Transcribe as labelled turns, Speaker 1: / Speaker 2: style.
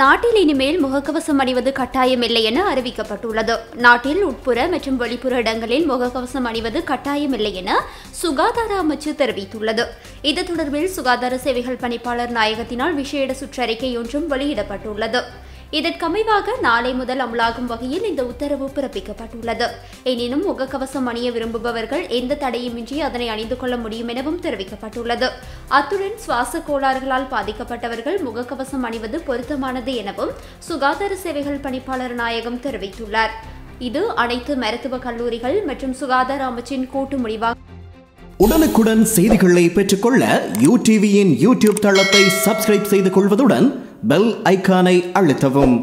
Speaker 1: நாட்டில் இனிமேல் முகக்கவசம் அணிவது கட்டாயமில்லை என அறிவிக்கப்பட்டுள்ளது. நாட்டில் உட்புற மற்றும் வெளிப்புற இடங்களில் முகக்கவசம் அணிவது கட்டாயமில்லை என சுகாதார அமைச்சு தெரிவித்துள்ளது. இது தொடர்பில் சுகாதார சேவைகள் பணிப்பாளர் நாயகத்தினால் விசேட சுற்றறிக்கை ஒன்றும் வெளியிடப்பட்டுள்ளது. இதற்கமைவாக நாளை முதல் அமலாகும் வகையில் இந்த உத்தரவு பிறப்பிக்கப்பட்டுள்ளது. எனினும் முகக்கவசம் அணிய விரும்புபவர்கள் எந்த தடையுமின்றி அதனை அணிந்து கொள்ள முடியும் எனவும் தெரிவிக்கப்பட்டுள்ளது. அத்துடன் சுவாச கோளாறுகளால் பாதிக்கப்பட்டவர்கள் முகக்கவசம் அணிவது பொருத்தமானது எனவும் சுகாதார சேவைகள் பணிப்பாளர் நாயகம் தெரிவித்துள்ளார். இது அனைத்து மருத்துவ கல்லூரிகள் மற்றும் சுகாதார அமைச்சின் கூட்டு முடிவாக
Speaker 2: உடனுக்குடன் செய்திகளை பெற்றுக்கொள்ள யூ டிவியின் யூடியூப் தளத்தை சப்ஸ்கிரைப் செய்து கொள்வதுடன் பெல் ஐகானை அழுத்தவும்